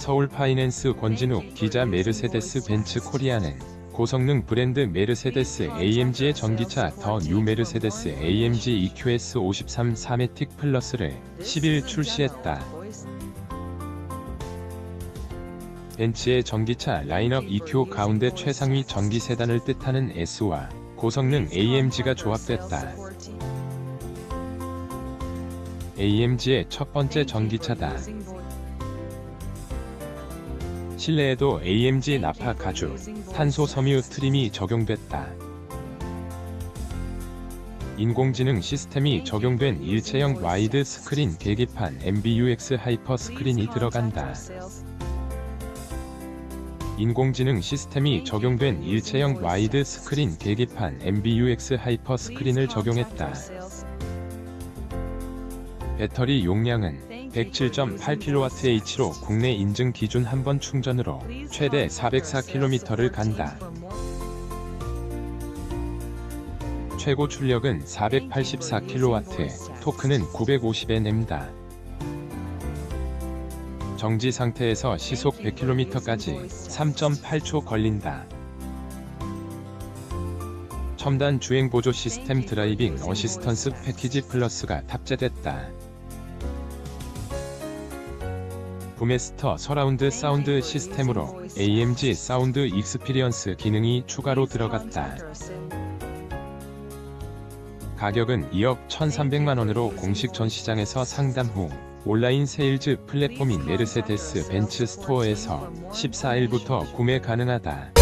서울 파이낸스 권진욱 기자 메르세데스 벤츠 코리아는 고성능 브랜드 메르세데스 AMG의 전기차 더 뉴 메르세데스 AMG EQS 53 4매틱 플러스를 10일 출시했다. 벤츠의 전기차 라인업 EQ 가운데 최상위 전기 세단을 뜻하는 S와 고성능 AMG가 조합됐다. AMG의 첫 번째 전기차다. 실내에도 AMG 나파 가죽, 탄소 섬유 트림이 적용됐다. 인공지능 시스템이 적용된 일체형 와이드 스크린 계기판 MBUX 하이퍼 스크린이 들어간다. 인공지능 시스템이 적용된 일체형 와이드 스크린 계기판 MBUX 하이퍼 스크린을 적용했다. 배터리 용량은 107.8kWh로 국내 인증 기준 한 번 충전으로 최대 404km를 간다. 최고 출력은 484kW, 토크는 950Nm다. 정지 상태에서 시속 100km까지 3.8초 걸린다. 첨단 주행 보조 시스템 Driving Assistance Package Plus가 탑재됐다. 부메스터 서라운드 사운드 시스템으로 AMG Sound Experience 기능이 추가로 들어갔다. 가격은 2억 1,300만원으로 공식 전시장에서 상담 후 온라인 세일즈 플랫폼인 메르세데스 벤츠 스토어에서 14일부터 구매 가능하다.